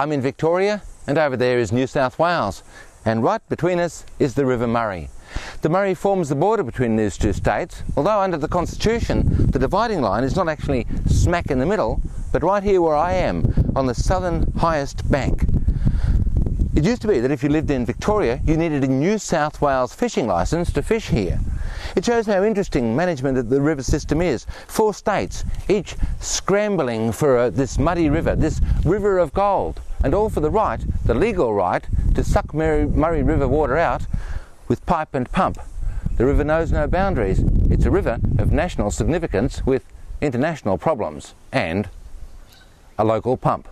I'm in Victoria and over there is New South Wales and right between us is the River Murray. The Murray forms the border between these two states, although under the Constitution the dividing line is not actually smack in the middle, but right here where I am, on the southern highest bank. It used to be that if you lived in Victoria, you needed a New South Wales fishing licence to fish here. It shows how interesting management of the river system is. Four states, each scrambling for uh, this muddy river, this river of gold, and all for the right, the legal right, to suck Murray, Murray River water out with pipe and pump. The river knows no boundaries. It's a river of national significance with international problems and a local pump.